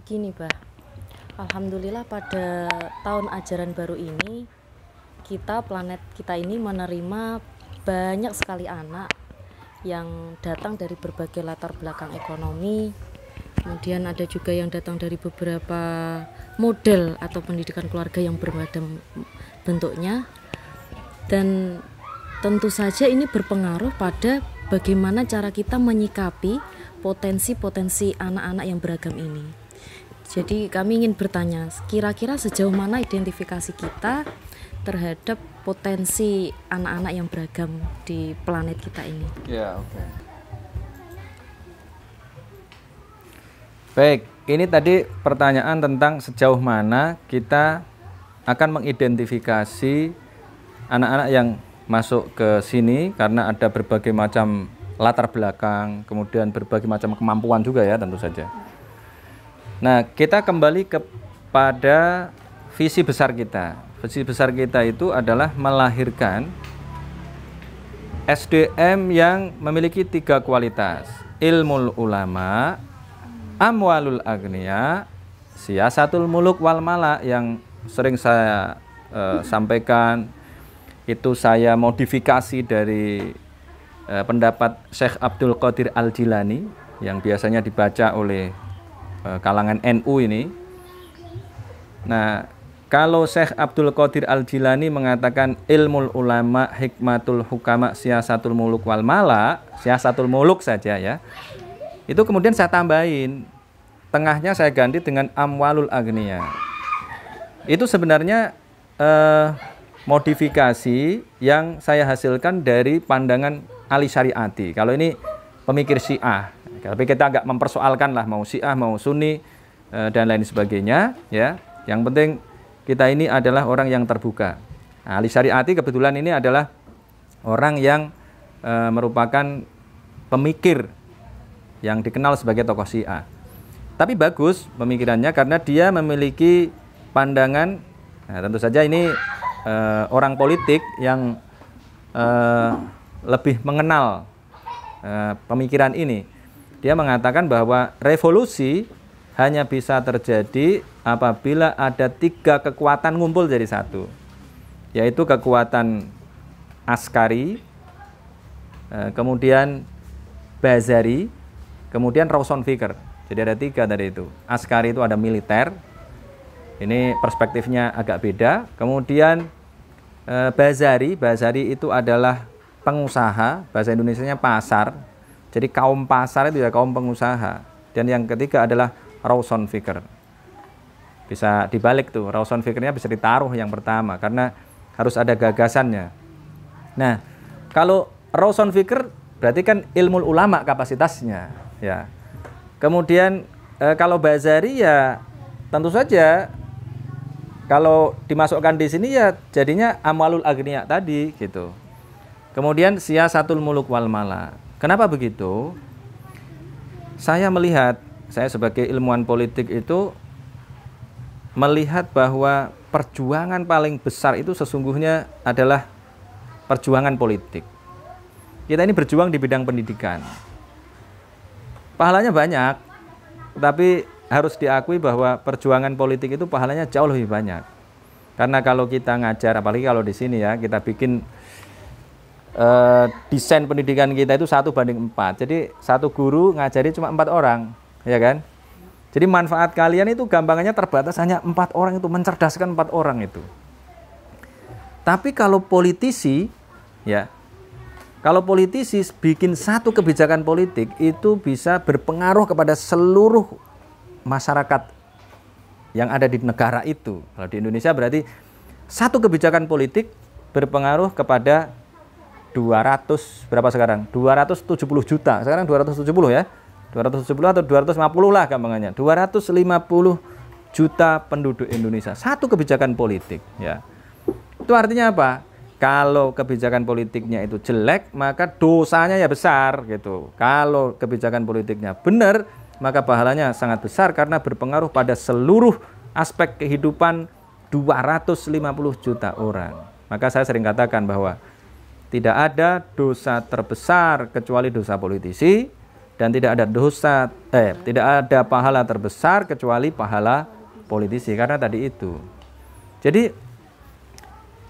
Begini, Bah. Alhamdulillah pada tahun ajaran baru ini kita planet kita ini menerima banyak sekali anak yang datang dari berbagai latar belakang ekonomi. Kemudian ada juga yang datang dari beberapa model atau pendidikan keluarga yang bermacam bentuknya. Dan tentu saja ini berpengaruh pada bagaimana cara kita menyikapi potensi-potensi anak-anak yang beragam ini. Jadi kami ingin bertanya, kira-kira sejauh mana identifikasi kita terhadap potensi anak-anak yang beragam di planet kita ini? Ya, oke. Okay. Baik, ini tadi pertanyaan tentang sejauh mana kita akan mengidentifikasi anak-anak yang masuk ke sini karena ada berbagai macam latar belakang, kemudian berbagai macam kemampuan juga ya tentu saja. Nah, kita kembali kepada visi besar kita. Visi besar kita itu adalah melahirkan SDM yang memiliki tiga kualitas. Ilmu ulama, amwalul agniya, siasatul muluk wal mala yang sering saya uh, sampaikan itu saya modifikasi dari uh, pendapat Syekh Abdul Qadir Al-Jilani yang biasanya dibaca oleh Eh, kalangan NU ini. Nah, kalau Syekh Abdul Qadir Al-Jilani mengatakan ilmu ulama hikmatul hukama siasatul muluk wal mala, siasatul muluk saja ya. Itu kemudian saya tambahin tengahnya saya ganti dengan amwalul agniya. Itu sebenarnya eh, modifikasi yang saya hasilkan dari pandangan Ali Syariati. Kalau ini pemikir Syiah tapi kita nggak mempersoalkan lah mau Syiah mau Sunni e, dan lain sebagainya ya. Yang penting kita ini adalah orang yang terbuka. Nah, Ali Syariati kebetulan ini adalah orang yang e, merupakan pemikir yang dikenal sebagai tokoh Syiah. Tapi bagus pemikirannya karena dia memiliki pandangan nah, tentu saja ini e, orang politik yang e, lebih mengenal e, pemikiran ini dia mengatakan bahwa revolusi hanya bisa terjadi apabila ada tiga kekuatan ngumpul jadi satu, yaitu kekuatan askari, eh, kemudian bazari, kemudian Rawson Fikr. Jadi ada tiga dari itu. Askari itu ada militer, ini perspektifnya agak beda. Kemudian eh, bazari, bazari itu adalah pengusaha, bahasa Indonesia-nya pasar, jadi kaum pasar itu ya kaum pengusaha. Dan yang ketiga adalah Rawson Fikr. Bisa dibalik tuh, Rawson Fikrnya bisa ditaruh yang pertama karena harus ada gagasannya. Nah, kalau Rawson Fikr berarti kan ilmu ulama kapasitasnya, ya. Kemudian e, kalau Bazari ya tentu saja kalau dimasukkan di sini ya jadinya amalul agniya tadi gitu. Kemudian siasatul muluk wal mala. Kenapa begitu? Saya melihat, saya sebagai ilmuwan politik itu melihat bahwa perjuangan paling besar itu sesungguhnya adalah perjuangan politik. Kita ini berjuang di bidang pendidikan. Pahalanya banyak, tapi harus diakui bahwa perjuangan politik itu pahalanya jauh lebih banyak. Karena kalau kita ngajar, apalagi kalau di sini ya, kita bikin uh, desain pendidikan kita itu satu banding empat. Jadi satu guru ngajari cuma empat orang, ya kan? Jadi manfaat kalian itu gampangannya terbatas hanya empat orang itu mencerdaskan empat orang itu. Tapi kalau politisi, ya, kalau politisi bikin satu kebijakan politik itu bisa berpengaruh kepada seluruh masyarakat yang ada di negara itu. Kalau di Indonesia berarti satu kebijakan politik berpengaruh kepada 200 berapa sekarang? 270 juta. Sekarang 270 ya. 270 atau 250 lah gampangannya. 250 juta penduduk Indonesia. Satu kebijakan politik ya. Itu artinya apa? Kalau kebijakan politiknya itu jelek, maka dosanya ya besar gitu. Kalau kebijakan politiknya benar, maka pahalanya sangat besar karena berpengaruh pada seluruh aspek kehidupan 250 juta orang. Maka saya sering katakan bahwa tidak ada dosa terbesar kecuali dosa politisi dan tidak ada dosa eh tidak ada pahala terbesar kecuali pahala politisi karena tadi itu. Jadi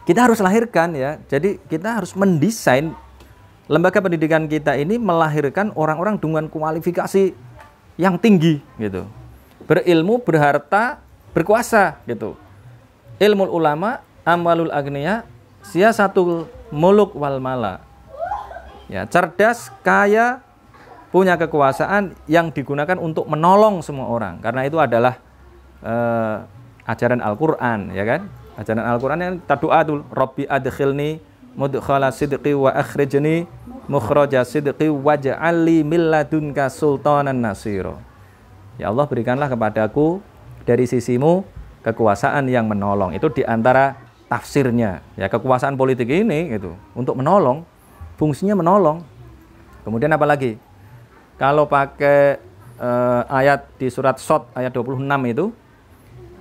kita harus lahirkan ya. Jadi kita harus mendesain lembaga pendidikan kita ini melahirkan orang-orang dengan kualifikasi yang tinggi gitu. Berilmu, berharta, berkuasa gitu. Ilmu ulama, amalul agniya, siasatul muluk wal mala. Ya, cerdas, kaya, punya kekuasaan yang digunakan untuk menolong semua orang. Karena itu adalah uh, ajaran Al-Qur'an ya kan? Ajaran Al-Qur'an yang tadu'atul Rabbi adkhilni mudkhala sidqi wa akhrijni mukhraja sidqi waj'alli min ladunka sultanan nasira ya Allah berikanlah kepadaku dari sisimu kekuasaan yang menolong. Itu di antara tafsirnya. Ya kekuasaan politik ini gitu untuk menolong fungsinya menolong. Kemudian apa lagi? Kalau pakai uh, ayat di surat Sot ayat 26 itu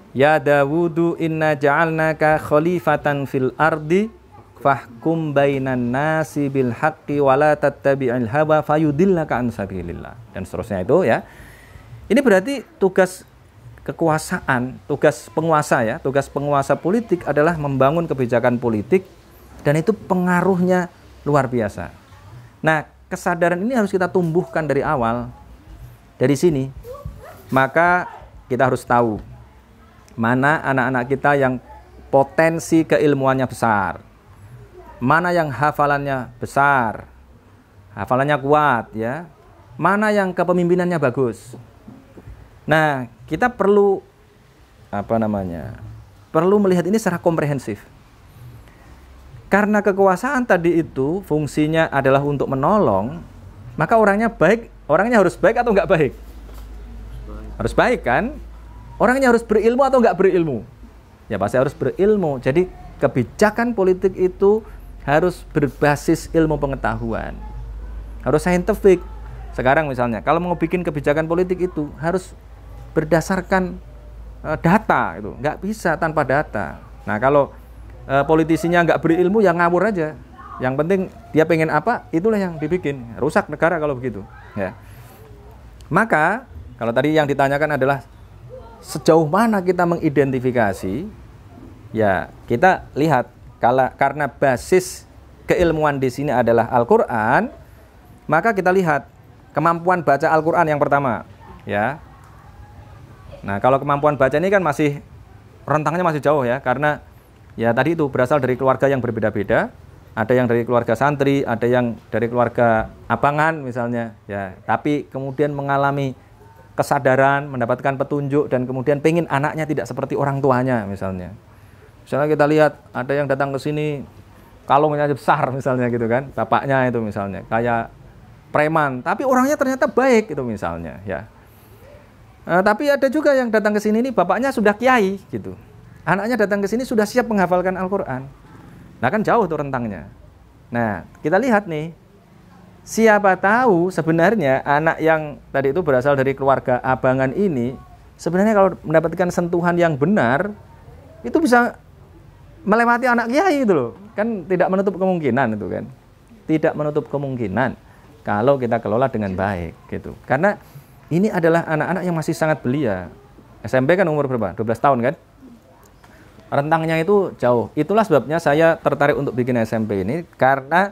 Ya Dawudu inna ja'alnaka khalifatan fil ardi fahkum bainan nasi bil haqqi wa la tattabi'il hawa fayudillaka an sabilillah. Dan seterusnya itu ya. Ini berarti tugas kekuasaan, tugas penguasa ya, tugas penguasa politik adalah membangun kebijakan politik dan itu pengaruhnya luar biasa. Nah, kesadaran ini harus kita tumbuhkan dari awal dari sini maka kita harus tahu mana anak-anak kita yang potensi keilmuannya besar mana yang hafalannya besar hafalannya kuat ya mana yang kepemimpinannya bagus nah kita perlu apa namanya perlu melihat ini secara komprehensif karena kekuasaan tadi itu fungsinya adalah untuk menolong, maka orangnya baik, orangnya harus baik atau enggak baik? Harus baik kan? Orangnya harus berilmu atau enggak berilmu? Ya pasti harus berilmu. Jadi kebijakan politik itu harus berbasis ilmu pengetahuan. Harus saintifik. Sekarang misalnya, kalau mau bikin kebijakan politik itu harus berdasarkan uh, data itu, nggak bisa tanpa data. Nah kalau e, politisinya nggak berilmu yang ngawur aja. Yang penting dia pengen apa itulah yang dibikin. Rusak negara kalau begitu ya. Maka kalau tadi yang ditanyakan adalah sejauh mana kita mengidentifikasi ya kita lihat kalau karena basis keilmuan di sini adalah Al-Qur'an maka kita lihat kemampuan baca Al-Qur'an yang pertama ya nah kalau kemampuan baca ini kan masih rentangnya masih jauh ya karena ya tadi itu berasal dari keluarga yang berbeda-beda. Ada yang dari keluarga santri ada yang dari keluarga abangan misalnya. Ya tapi kemudian mengalami kesadaran mendapatkan petunjuk dan kemudian pengen anaknya tidak seperti orang tuanya misalnya. Misalnya kita lihat ada yang datang ke sini kalungnya besar misalnya gitu kan bapaknya itu misalnya kayak preman tapi orangnya ternyata baik itu misalnya ya Uh, tapi ada juga yang datang ke sini ini bapaknya sudah kiai gitu anaknya datang ke sini sudah siap menghafalkan Al-Quran. Nah kan jauh tuh rentangnya. Nah kita lihat nih, siapa tahu sebenarnya anak yang tadi itu berasal dari keluarga abangan ini, sebenarnya kalau mendapatkan sentuhan yang benar, itu bisa melewati anak kiai itu loh. Kan tidak menutup kemungkinan itu kan. Tidak menutup kemungkinan kalau kita kelola dengan baik gitu. Karena ini adalah anak-anak yang masih sangat belia. SMP kan umur berapa? 12 tahun kan? rentangnya itu jauh. Itulah sebabnya saya tertarik untuk bikin SMP ini karena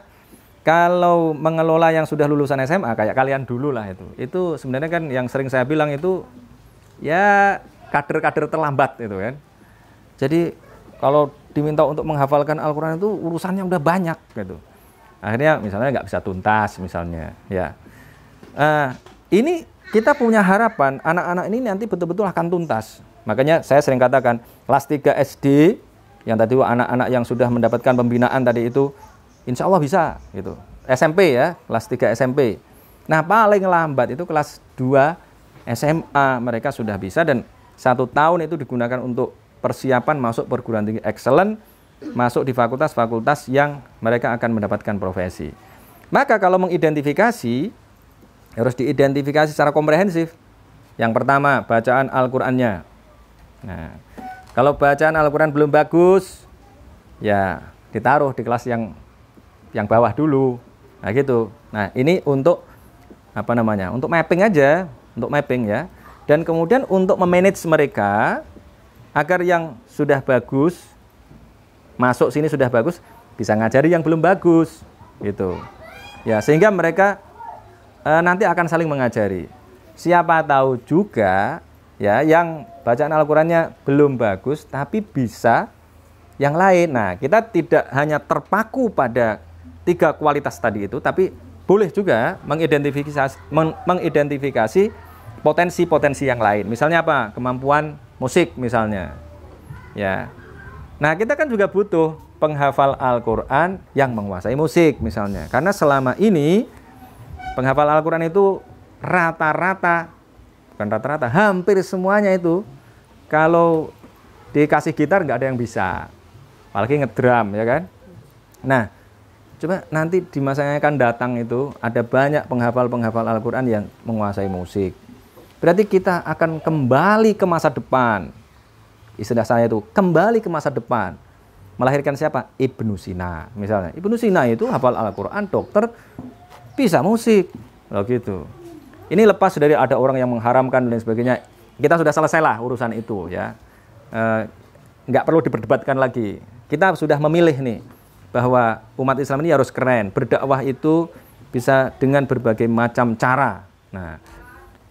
kalau mengelola yang sudah lulusan SMA kayak kalian dulu lah itu. Itu sebenarnya kan yang sering saya bilang itu ya kader-kader terlambat itu kan. Jadi kalau diminta untuk menghafalkan Al-Quran itu urusannya udah banyak gitu. Akhirnya misalnya nggak bisa tuntas misalnya ya. Uh, ini kita punya harapan anak-anak ini nanti betul-betul akan tuntas Makanya saya sering katakan kelas 3 SD yang tadi anak-anak yang sudah mendapatkan pembinaan tadi itu insya Allah bisa gitu. SMP ya, kelas 3 SMP. Nah paling lambat itu kelas 2 SMA mereka sudah bisa dan satu tahun itu digunakan untuk persiapan masuk perguruan tinggi excellent, masuk di fakultas-fakultas yang mereka akan mendapatkan profesi. Maka kalau mengidentifikasi harus diidentifikasi secara komprehensif. Yang pertama, bacaan Al-Qur'annya. Nah, kalau bacaan Al-Quran belum bagus, ya ditaruh di kelas yang yang bawah dulu. Nah gitu. Nah ini untuk apa namanya? Untuk mapping aja, untuk mapping ya. Dan kemudian untuk memanage mereka agar yang sudah bagus masuk sini sudah bagus bisa ngajari yang belum bagus gitu. Ya, sehingga mereka e, nanti akan saling mengajari. Siapa tahu juga ya yang bacaan Al-Qur'annya belum bagus tapi bisa yang lain. Nah, kita tidak hanya terpaku pada tiga kualitas tadi itu, tapi boleh juga mengidentifikasi mengidentifikasi potensi-potensi yang lain. Misalnya apa? Kemampuan musik misalnya. Ya. Nah, kita kan juga butuh penghafal Al-Qur'an yang menguasai musik misalnya. Karena selama ini penghafal Al-Qur'an itu rata-rata bukan rata-rata, hampir semuanya itu kalau dikasih gitar nggak ada yang bisa. Apalagi ngedram ya kan. Nah, Coba nanti di masa yang akan datang itu ada banyak penghafal-penghafal Al-Quran yang menguasai musik. Berarti kita akan kembali ke masa depan. Istilah saya itu kembali ke masa depan. Melahirkan siapa? Ibnu Sina misalnya. Ibnu Sina itu hafal Al-Quran, dokter, bisa musik. Loh gitu. Ini lepas dari ada orang yang mengharamkan dan sebagainya. Kita sudah selesai lah urusan itu ya. E, nggak perlu diperdebatkan lagi. Kita sudah memilih nih bahwa umat Islam ini harus keren. Berdakwah itu bisa dengan berbagai macam cara. Nah,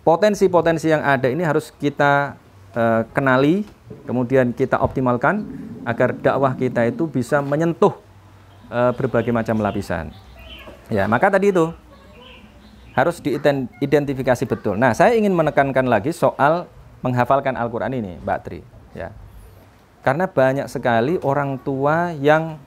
potensi-potensi yang ada ini harus kita uh, kenali, kemudian kita optimalkan agar dakwah kita itu bisa menyentuh uh, berbagai macam lapisan. Ya, maka tadi itu harus diidentifikasi betul. Nah, saya ingin menekankan lagi soal menghafalkan Al-Qur'an ini, Mbak Tri, ya. Karena banyak sekali orang tua yang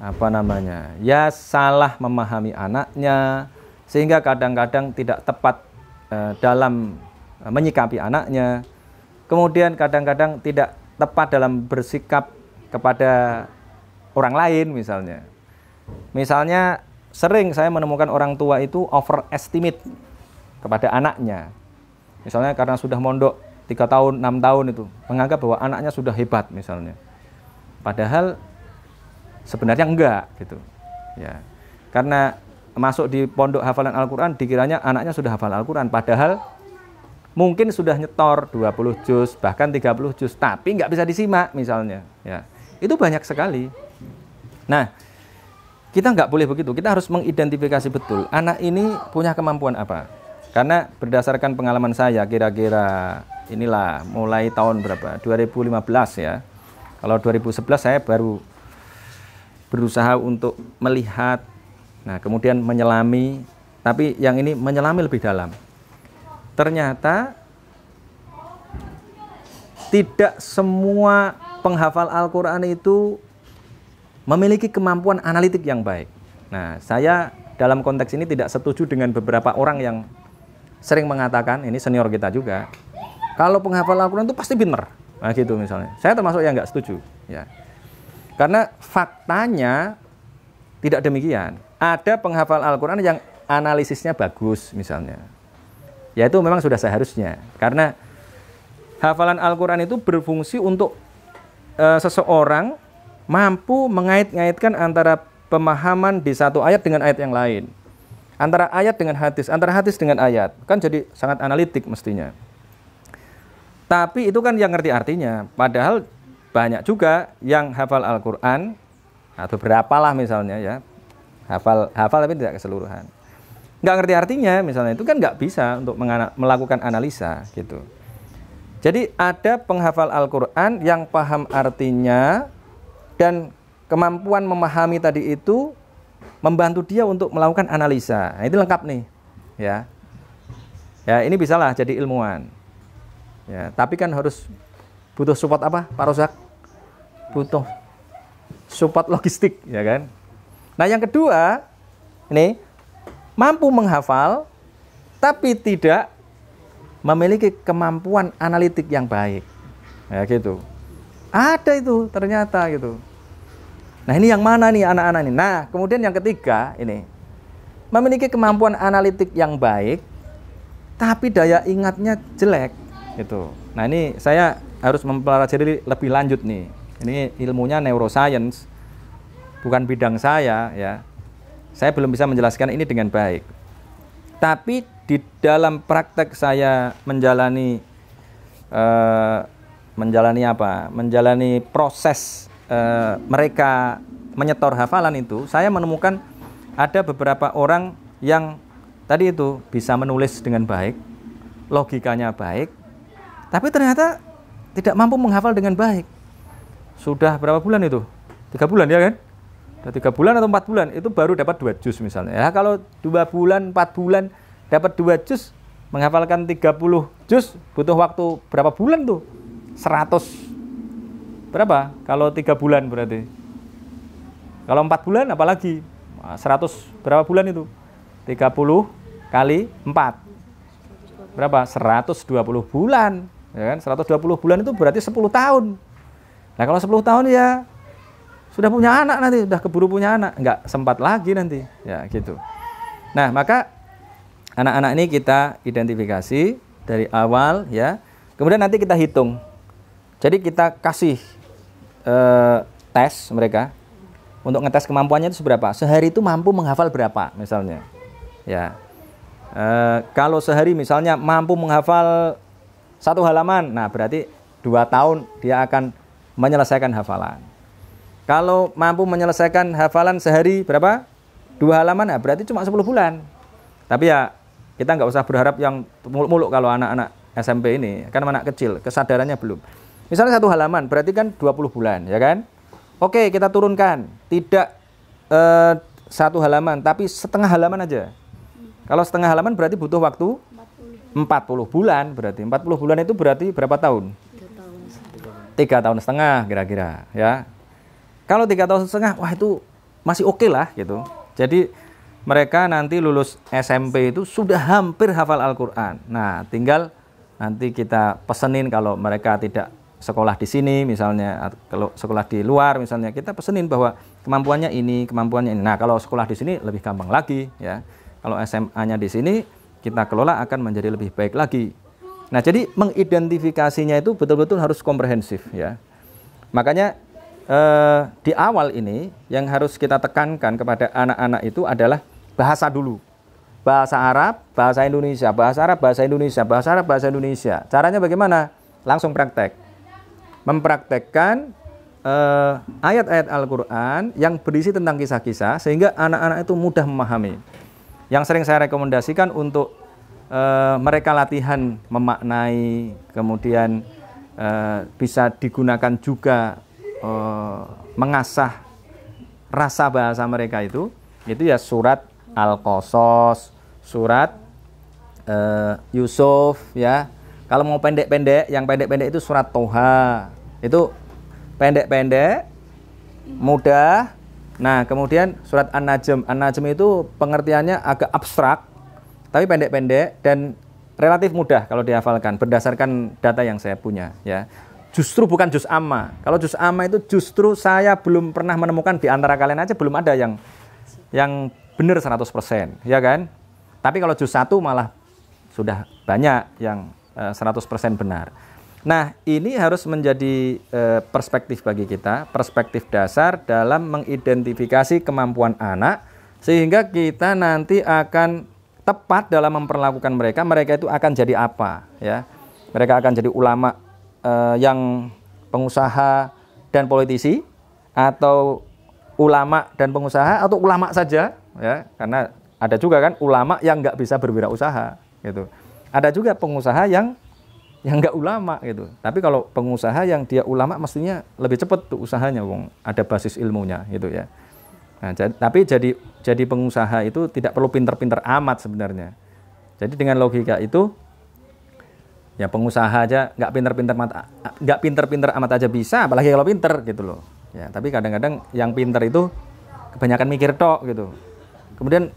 apa namanya ya salah memahami anaknya sehingga kadang-kadang tidak tepat uh, dalam menyikapi anaknya kemudian kadang-kadang tidak tepat dalam bersikap kepada orang lain misalnya misalnya sering saya menemukan orang tua itu overestimate kepada anaknya. Misalnya karena sudah mondok tiga tahun enam tahun itu menganggap bahwa anaknya sudah hebat misalnya. Padahal sebenarnya enggak gitu ya. Karena masuk di pondok hafalan Al-Quran dikiranya anaknya sudah hafal Al-Quran. Padahal mungkin sudah nyetor 20 juz bahkan 30 juz tapi nggak bisa disimak misalnya ya. Itu banyak sekali. Nah kita nggak boleh begitu. Kita harus mengidentifikasi betul anak ini punya kemampuan apa? Karena berdasarkan pengalaman saya kira-kira inilah mulai tahun berapa? 2015 ya. Kalau 2011 saya baru berusaha untuk melihat, nah kemudian menyelami, tapi yang ini menyelami lebih dalam. Ternyata tidak semua penghafal Al-Quran itu memiliki kemampuan analitik yang baik. Nah, saya dalam konteks ini tidak setuju dengan beberapa orang yang sering mengatakan, ini senior kita juga, kalau penghafal Al-Quran itu pasti pinter. Nah gitu misalnya. Saya termasuk yang nggak setuju. Ya. Karena faktanya tidak demikian. Ada penghafal Al-Quran yang analisisnya bagus misalnya. Ya itu memang sudah seharusnya. Karena hafalan Al-Quran itu berfungsi untuk e, seseorang mampu mengait-ngaitkan antara pemahaman di satu ayat dengan ayat yang lain. Antara ayat dengan hadis, antara hadis dengan ayat. Kan jadi sangat analitik mestinya. Tapi itu kan yang ngerti artinya. Padahal banyak juga yang hafal Al-Quran atau berapa lah misalnya ya hafal hafal tapi tidak keseluruhan nggak ngerti artinya misalnya itu kan nggak bisa untuk melakukan analisa gitu jadi ada penghafal Al-Quran yang paham artinya dan kemampuan memahami tadi itu membantu dia untuk melakukan analisa nah, itu lengkap nih ya ya ini bisalah jadi ilmuwan ya tapi kan harus butuh support apa Pak Rozak? Butuh support logistik ya kan. Nah yang kedua ini mampu menghafal tapi tidak memiliki kemampuan analitik yang baik. Ya gitu. Ada itu ternyata gitu. Nah ini yang mana nih anak-anak ini? Nah kemudian yang ketiga ini memiliki kemampuan analitik yang baik tapi daya ingatnya jelek gitu. Nah ini saya harus mempelajari lebih lanjut nih. Ini ilmunya neuroscience, bukan bidang saya ya. Saya belum bisa menjelaskan ini dengan baik. Tapi di dalam praktek saya menjalani uh, menjalani apa? Menjalani proses uh, mereka menyetor hafalan itu, saya menemukan ada beberapa orang yang tadi itu bisa menulis dengan baik, logikanya baik, tapi ternyata tidak mampu menghafal dengan baik. Sudah berapa bulan itu? Tiga bulan ya kan? Sudah tiga bulan atau empat bulan itu baru dapat dua juz misalnya. Ya kalau dua bulan, empat bulan dapat dua juz, menghafalkan 30 juz butuh waktu berapa bulan tuh? 100 berapa? Kalau tiga bulan berarti. Kalau empat bulan apalagi? 100 berapa bulan itu? 30 kali 4. Berapa? 120 bulan. Ya kan? 120 bulan itu berarti 10 tahun. Nah, kalau 10 tahun ya sudah punya anak nanti, sudah keburu punya anak, enggak sempat lagi nanti. Ya, gitu. Nah, maka anak-anak ini kita identifikasi dari awal ya. Kemudian nanti kita hitung. Jadi kita kasih eh, tes mereka. Untuk ngetes kemampuannya itu seberapa? Sehari itu mampu menghafal berapa misalnya? Ya. E, kalau sehari misalnya mampu menghafal satu halaman nah berarti dua tahun dia akan menyelesaikan hafalan. Kalau mampu menyelesaikan hafalan sehari berapa? Dua halaman nah berarti cuma 10 bulan. Tapi ya kita nggak usah berharap yang muluk-muluk kalau anak-anak SMP ini kan anak kecil kesadarannya belum misalnya satu halaman berarti kan 20 bulan ya kan Oke, kita turunkan. Tidak eh, satu halaman, tapi setengah halaman aja. Kalau setengah halaman berarti butuh waktu 40, 40 bulan berarti. 40 bulan itu berarti berapa tahun? Tiga tahun setengah kira-kira ya. Kalau tiga tahun setengah, wah itu masih oke okay lah gitu. Jadi mereka nanti lulus SMP itu sudah hampir hafal Al-Quran. Nah, tinggal nanti kita pesenin kalau mereka tidak sekolah di sini misalnya kalau sekolah di luar misalnya kita pesenin bahwa kemampuannya ini kemampuannya ini. Nah kalau sekolah di sini lebih gampang lagi ya. Kalau SMA-nya di sini kita kelola akan menjadi lebih baik lagi. Nah jadi mengidentifikasinya itu betul-betul harus komprehensif ya. Makanya eh, di awal ini yang harus kita tekankan kepada anak-anak itu adalah bahasa dulu. Bahasa Arab bahasa Indonesia bahasa Arab bahasa Indonesia bahasa Arab bahasa Indonesia. Caranya bagaimana? Langsung praktek mempraktekkan uh, ayat-ayat Al-Quran yang berisi tentang kisah-kisah sehingga anak-anak itu mudah memahami. Yang sering saya rekomendasikan untuk uh, mereka latihan memaknai, kemudian uh, bisa digunakan juga uh, mengasah rasa bahasa mereka itu, itu ya surat Al-Qasas, surat uh, Yusuf ya, kalau mau pendek-pendek, yang pendek-pendek itu surat Toha. Itu pendek-pendek, mudah. Nah, kemudian surat An-Najm. An-Najm itu pengertiannya agak abstrak, tapi pendek-pendek dan relatif mudah kalau dihafalkan berdasarkan data yang saya punya ya. Justru bukan juz amma. Kalau juz amma itu justru saya belum pernah menemukan di antara kalian aja belum ada yang yang benar 100%, ya kan? Tapi kalau juz satu malah sudah banyak yang 100% eh, benar. Nah, ini harus menjadi eh, perspektif bagi kita, perspektif dasar dalam mengidentifikasi kemampuan anak sehingga kita nanti akan tepat dalam memperlakukan mereka, mereka itu akan jadi apa, ya. Mereka akan jadi ulama eh, yang pengusaha dan politisi atau ulama dan pengusaha atau ulama saja, ya. Karena ada juga kan ulama yang nggak bisa berwirausaha, gitu. Ada juga pengusaha yang yang nggak ulama gitu. Tapi kalau pengusaha yang dia ulama mestinya lebih cepat tuh usahanya, wong ada basis ilmunya gitu ya. Nah, jadi, tapi jadi jadi pengusaha itu tidak perlu pinter-pinter amat sebenarnya. Jadi dengan logika itu ya pengusaha aja nggak pinter-pinter nggak pinter-pinter amat aja bisa, apalagi kalau pinter gitu loh. Ya, tapi kadang-kadang yang pinter itu kebanyakan mikir tok gitu. Kemudian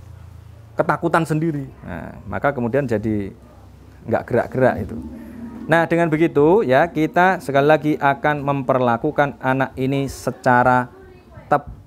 ketakutan sendiri. Nah, maka kemudian jadi nggak gerak-gerak itu. Nah, dengan begitu ya kita sekali lagi akan memperlakukan anak ini secara tepat